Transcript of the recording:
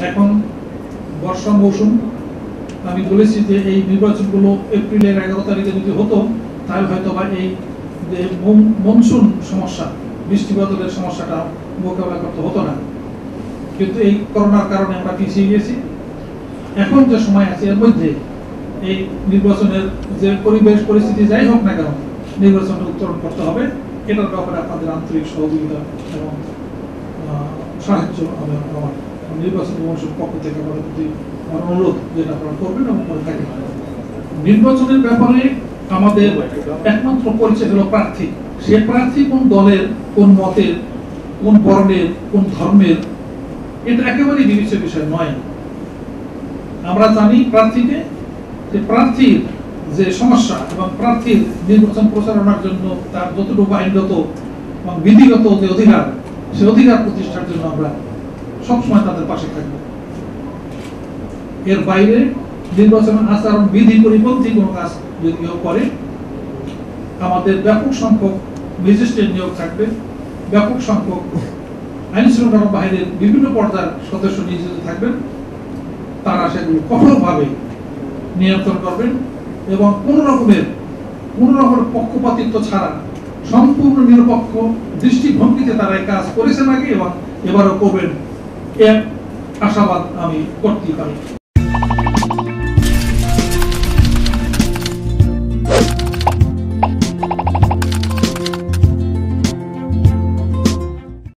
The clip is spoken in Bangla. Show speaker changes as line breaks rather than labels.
এখন বর্ষা মৌসুম, আমি বলেছি যে এই নির্বাচনগুলো এপ্রিলের এগারো তারিখে যদি হতো, তাহলে হয়তো বা এই যে মন- মনসুন সমস্যা, বৃষ্টি বাদলের সমস্যাটা মোকাবেলা করতে হতো না। কিন্তু এই করোনার কারণে আমরা পিছিয়ে গেছি। এখন যে সময় আছে, এর মধ্যে এই নির্বাচনের যে পরিবেশ, পরিস্থিতি যাই হোক না কেন, নির্বাচনটা উত্তরণ করতে হবে। এটার ব্যাপারে আপনাদের আন্তরিক সহযোগিতা এবং সাহায্য আমি আমার নির্বাচন কমিশন পক্ষ থেকে আমাদের প্রতি অনুরোধ আপনারা করবেন এবং করে থাকেন নির্বাচনের ব্যাপারে আমাদের একমাত্র পরিচয় প্রার্থী। সে প্রার্থী কোন দলের, কোন মতের, কোন বর্ণের, কোন ধর্মের? এটা একেবারেই বিবেচ্য বিষয় নয়। আমরা জানি প্রার্থীকে, যে প্রার্থীর যে সমস্যা এবং প্রার্থীর নির্বাচন প্রচারণার জন্য তার যতটুকু আইনগত এবং বিধিগত যে অধিকার, সে অধিকার প্রতিষ্ঠার জন্য আমরা সবসময় তাদের পাশে থাকব। এর বাইরে নির্বাচন আচরণ, বিধি পরিপন্থী কোনো কাজ যদি করে, আমাদের ব্যাপক সংখ্যক ম্যাজিস্ট্রেট নিয়োগ থাকবে, ব্যাপক সংখ্যক আইন শৃঙ্খলা বাহিনীর বিভিন্ন পর্যার সদস্য নিয়োজিত থাকবেন তারা সেগুলো কঠোরভাবে নিয়ন্ত্রণ করবেন এবং কোন রকমের কোন রকমের পক্ষপাতিত্ব ছাড়া সম্পূর্ণ নিরপেক্ষ দৃষ্টিভঙ্গিতে তারা কাজ করেছেন আগে এবং এবারও করবেন। আশাবাদ আমি করতেই পারি।